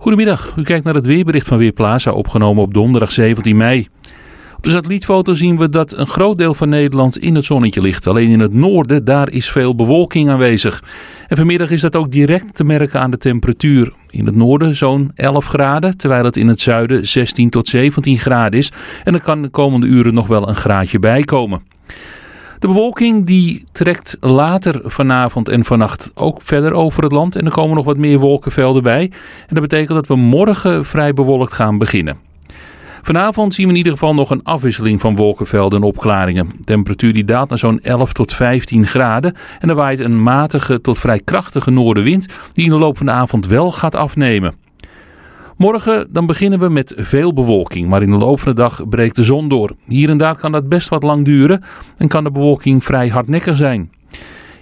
Goedemiddag, u kijkt naar het weerbericht van Weerplaza, opgenomen op donderdag 17 mei. Op de satellietfoto zien we dat een groot deel van Nederland in het zonnetje ligt. Alleen in het noorden, daar is veel bewolking aanwezig. En vanmiddag is dat ook direct te merken aan de temperatuur. In het noorden zo'n 11 graden, terwijl het in het zuiden 16 tot 17 graden is. En er kan de komende uren nog wel een graadje bij komen. De bewolking die trekt later vanavond en vannacht ook verder over het land. En er komen nog wat meer wolkenvelden bij. En dat betekent dat we morgen vrij bewolkt gaan beginnen. Vanavond zien we in ieder geval nog een afwisseling van wolkenvelden en opklaringen. De temperatuur die daalt naar zo'n 11 tot 15 graden. En er waait een matige tot vrij krachtige noordenwind die in de loop van de avond wel gaat afnemen. Morgen dan beginnen we met veel bewolking, maar in de loop van de dag breekt de zon door. Hier en daar kan dat best wat lang duren en kan de bewolking vrij hardnekkig zijn.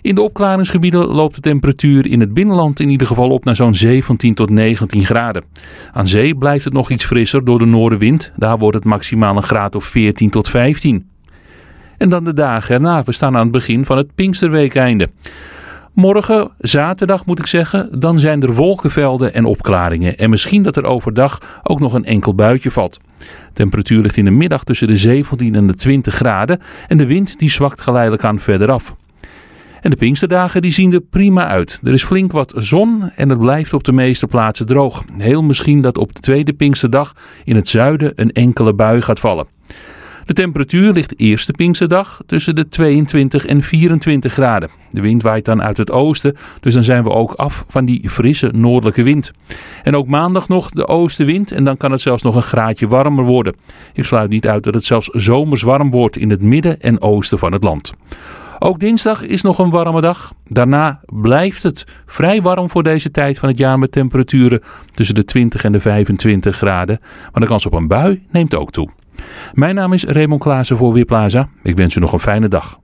In de opklaringsgebieden loopt de temperatuur in het binnenland in ieder geval op naar zo'n 17 tot 19 graden. Aan zee blijft het nog iets frisser door de noordenwind. Daar wordt het maximaal een graad of 14 tot 15. En dan de dagen erna. We staan aan het begin van het Pinksterweekeinde. Morgen, zaterdag moet ik zeggen, dan zijn er wolkenvelden en opklaringen. En misschien dat er overdag ook nog een enkel buitje valt. Temperatuur ligt in de middag tussen de 17 en de 20 graden. En de wind die zwakt geleidelijk aan verder af. En de Pinksterdagen die zien er prima uit. Er is flink wat zon en het blijft op de meeste plaatsen droog. Heel misschien dat op de tweede Pinksterdag in het zuiden een enkele bui gaat vallen. De temperatuur ligt eerste Pinksterdag tussen de 22 en 24 graden. De wind waait dan uit het oosten, dus dan zijn we ook af van die frisse noordelijke wind. En ook maandag nog de oostenwind en dan kan het zelfs nog een graadje warmer worden. Ik sluit niet uit dat het zelfs zomers warm wordt in het midden en oosten van het land. Ook dinsdag is nog een warme dag. Daarna blijft het vrij warm voor deze tijd van het jaar met temperaturen tussen de 20 en de 25 graden. Maar de kans op een bui neemt ook toe. Mijn naam is Raymond Klaassen voor Weerplaza. Ik wens u nog een fijne dag.